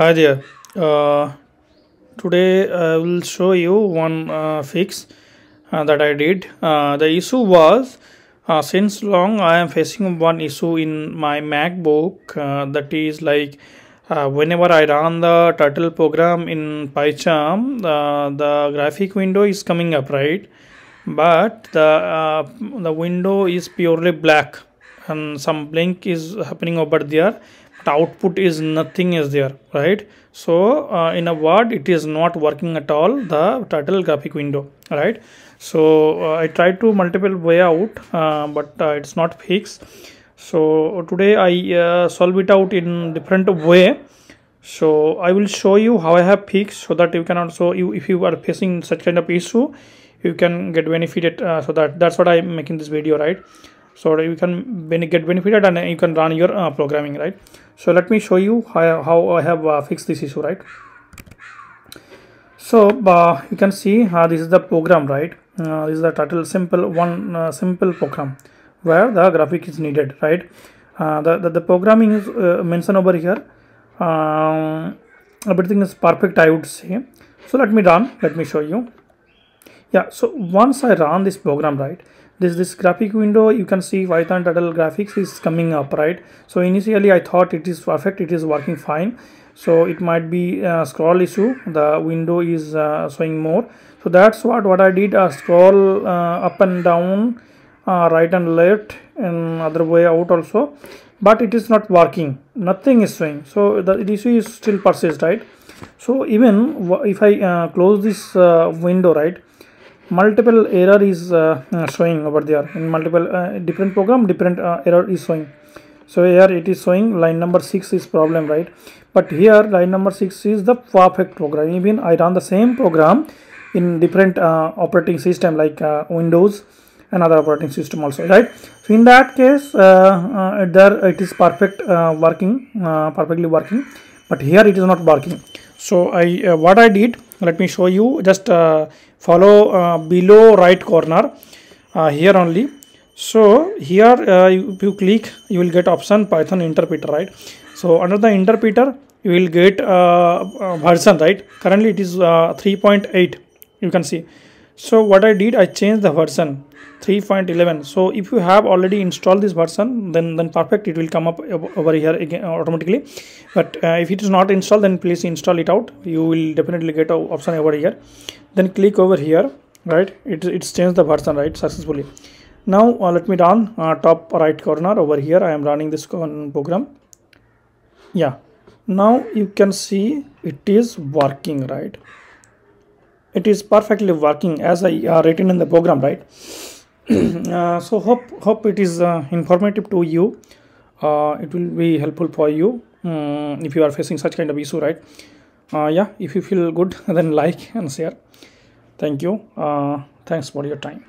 Hi there. Uh, today I will show you one uh, fix uh, that I did. Uh, the issue was uh, since long I am facing one issue in my MacBook uh, that is like whenever I run the turtle program in PyCharm, the graphic window is coming up, right? But the the window is purely black and some blink is happening over there but output is nothing is there right? So uh, in a word it is not working at all the turtle graphic window right? So uh, i tried to multiple way out uh, but uh, it's not fixed. So today i uh, solve it out in different way. So i will show you how i have fixed so that you can also you if you are facing such kind of issue you can get benefited uh, so that that's what i'm making this video right? So you can get benefited and you can run your programming right so let me show you how, how i have uh, fixed this issue right? So uh, you can see uh, this is the program right? Uh, this is the title simple one uh, simple program where the graphic is needed right? Uh, the, the the programming is mentioned over here. Um, everything is perfect i would say. So let me run. Let me show you. Yeah so once i run this program right this this graphic window you can see python turtle graphics is coming up right? So initially i thought it is perfect it is working fine. So it might be scroll issue. The window is uh, showing more. So that's what what i did uh, scroll uh, up and down uh, right and left and other way out also. But it is not working. Nothing is showing. So the issue is still persist right? So even if i uh, close this uh, window right multiple error is uh, uh, showing over there. In multiple uh, different program different error is showing. So here it is showing line number 6 is problem right? But here line number 6 is the perfect program. Even i run the same program in different uh, operating system like uh, windows and other operating system also right? So in that case uh, there it is perfect working perfectly working. But here it is not working. So i what i did let me show you. Just uh, follow uh, below right corner uh, here only. So here you- if you click you will get option python interpreter right? So under the interpreter you will get version right? Currently it is uh, 3.8 you can see so what i did i changed the version 3.11 so if you have already installed this version then then perfect it will come up over here again automatically. But uh, if it is not installed then please install it out. You will definitely get a option over here. Then click over here right? It, it's changed the version right successfully. Now uh, let me run uh, top right corner over here. I am running this program. Yeah. Now you can see it is working right it is perfectly working as i uh, written in the program right? Uh, so hope hope it is uh, informative to you. Uh, it will be helpful for you um, if you are facing such kind of issue right? Uh, yeah if you feel good then like and share. Thank you. Uh, thanks for your time